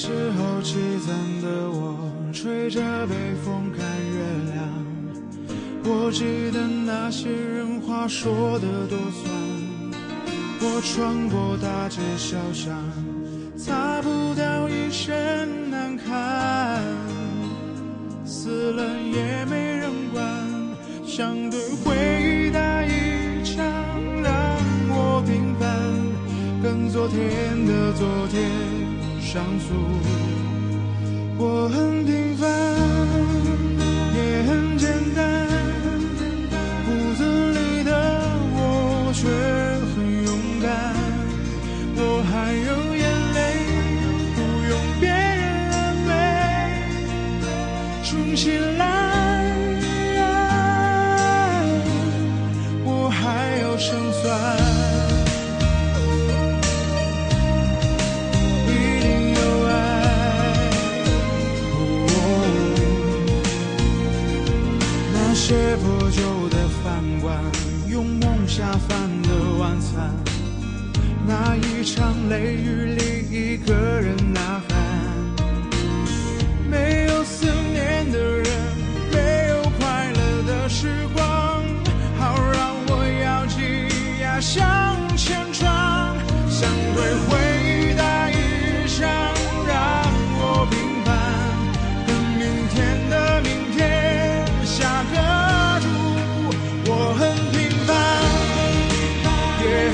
那时候凄惨的我，吹着北风看月亮。我记得那些人话说的多酸。我穿过大街小巷，擦不掉一身难堪。死了也没人管，想对回忆打一枪，让我平凡，跟昨天的昨天。上诉我很平凡也很简单骨子里的我却很勇敢。我还有眼泪不用别人安慰重新来我还有胜算。破旧的饭碗，用梦下饭的晚餐，那一场雷雨里一个人。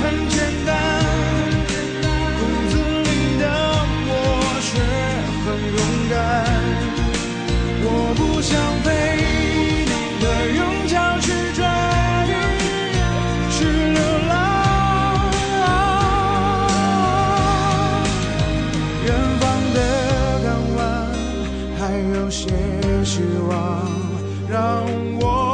很简单，骨子里的我却很勇敢。我不想飞得用脚去追，去流浪。远方的港湾还有些希望，让我。